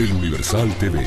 El Universal TV